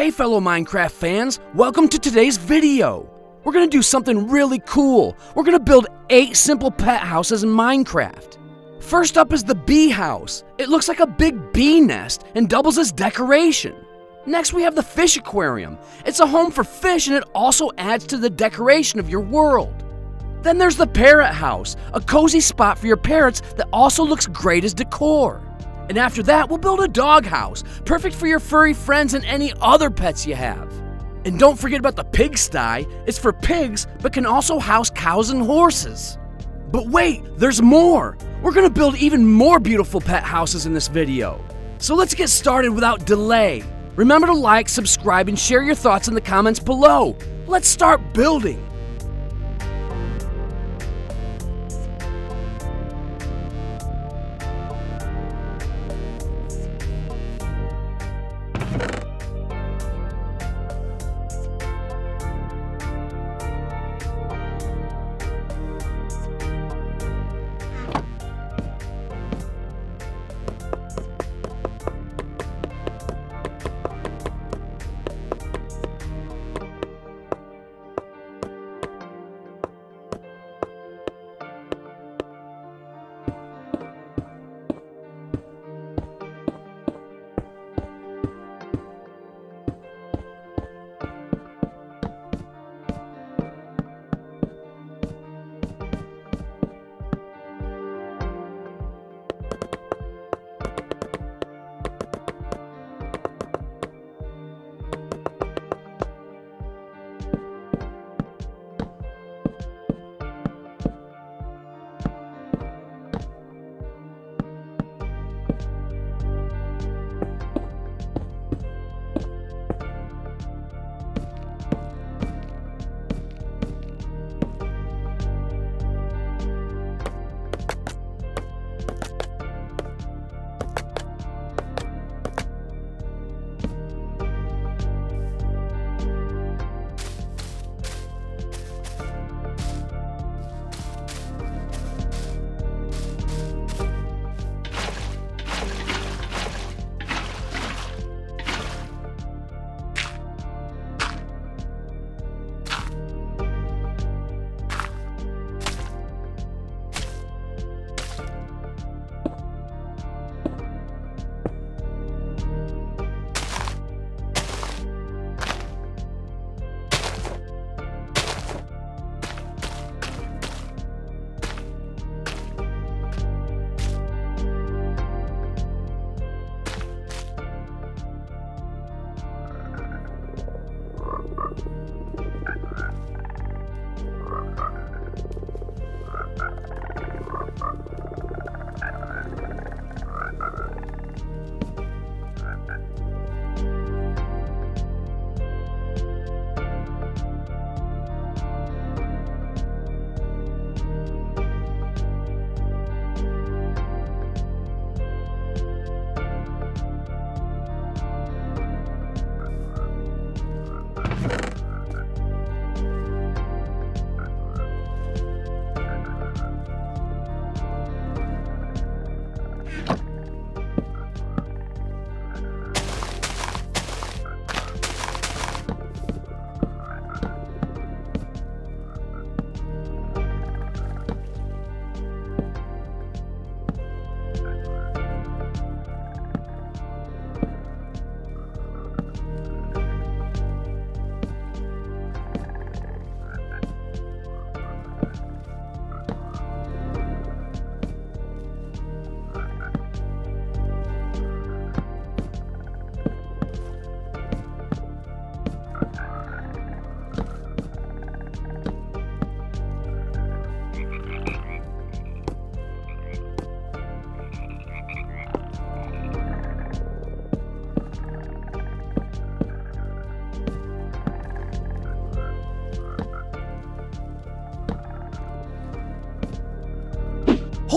Hey fellow Minecraft fans, welcome to today's video. We're gonna do something really cool. We're gonna build eight simple pet houses in Minecraft. First up is the bee house. It looks like a big bee nest and doubles as decoration. Next we have the fish aquarium. It's a home for fish and it also adds to the decoration of your world. Then there's the parrot house, a cozy spot for your parrots that also looks great as decor. And after that, we'll build a dog house, perfect for your furry friends and any other pets you have. And don't forget about the pigsty. It's for pigs, but can also house cows and horses. But wait, there's more. We're gonna build even more beautiful pet houses in this video. So let's get started without delay. Remember to like, subscribe, and share your thoughts in the comments below. Let's start building.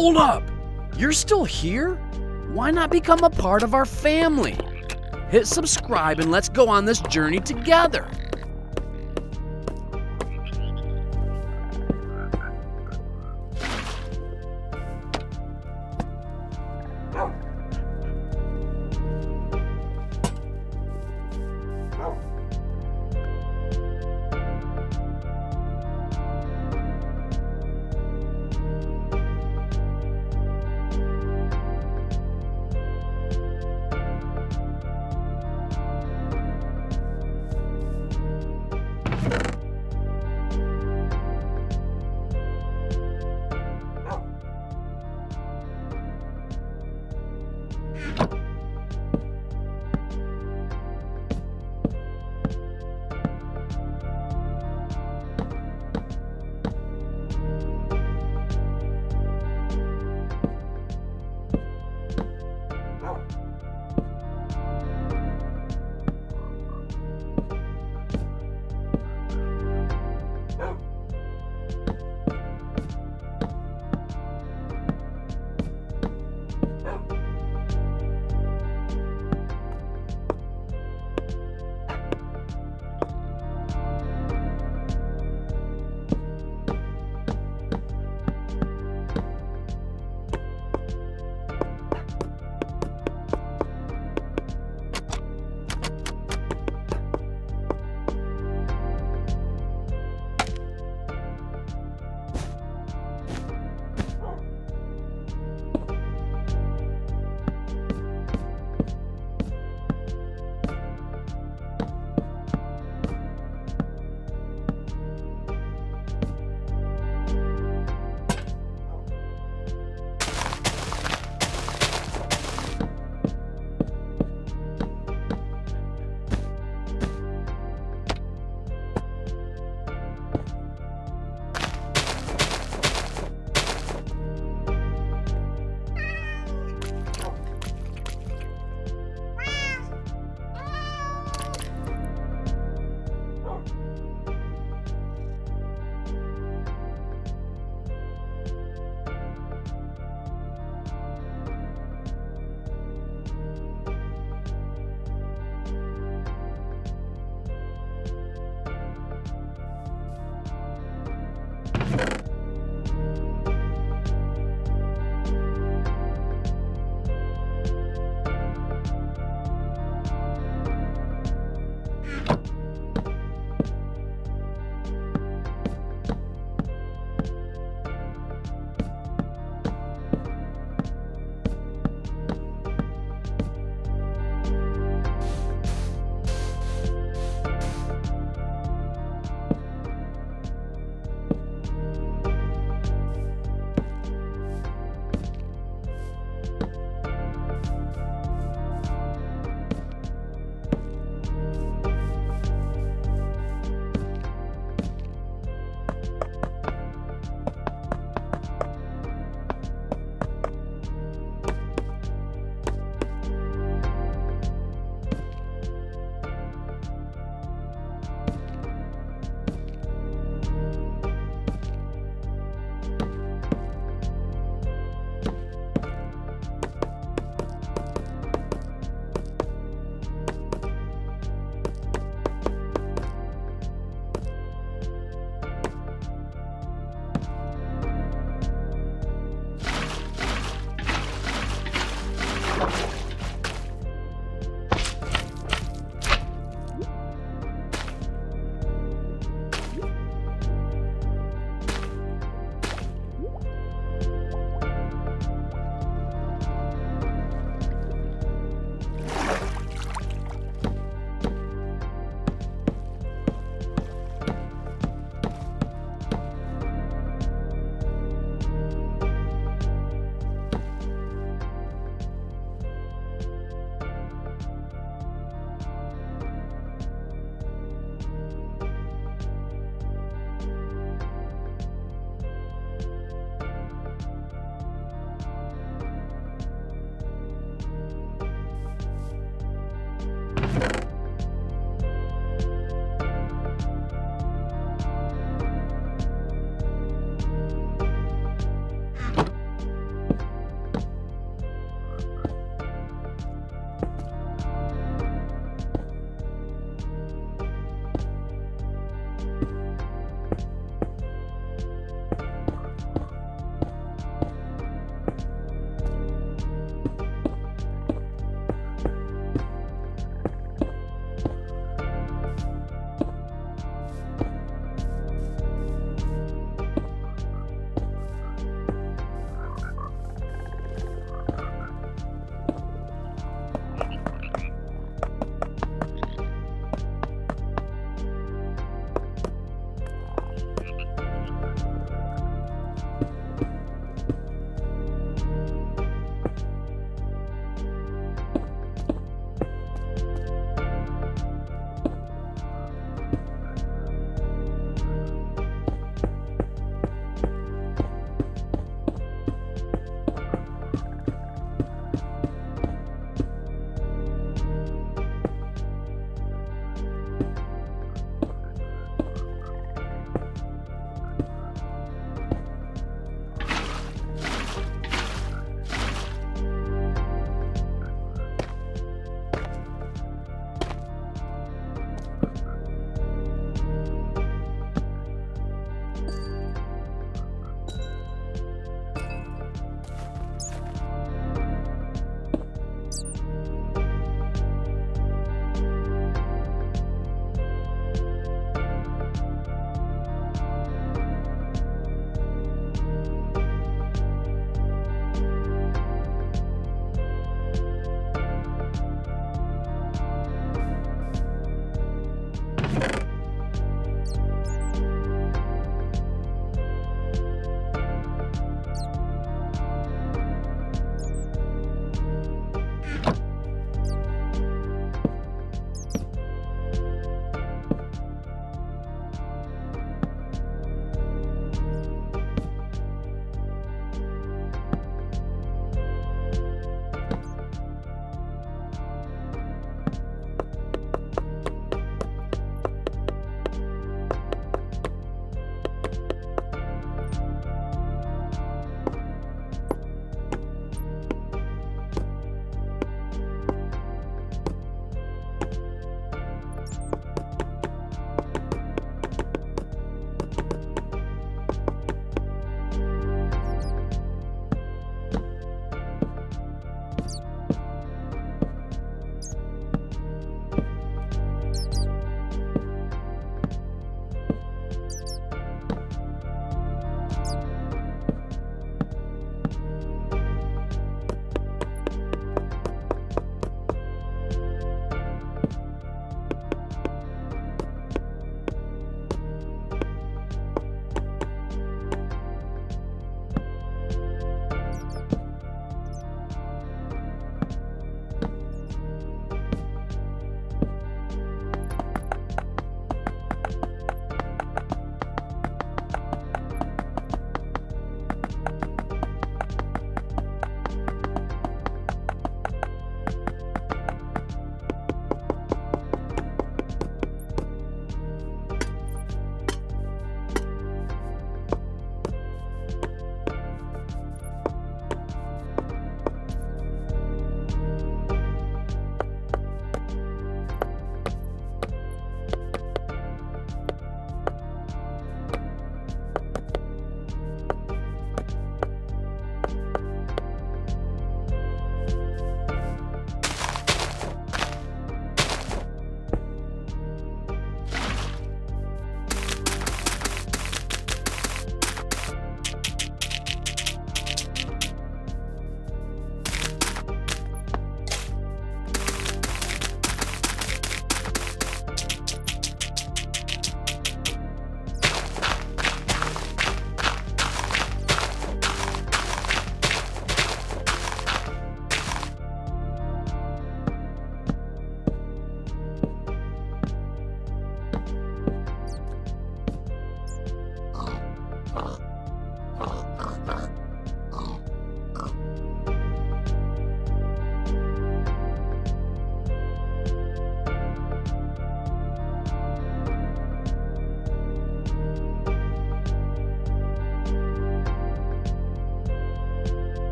Hold up! You're still here? Why not become a part of our family? Hit subscribe and let's go on this journey together.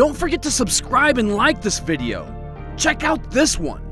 Don't forget to subscribe and like this video. Check out this one.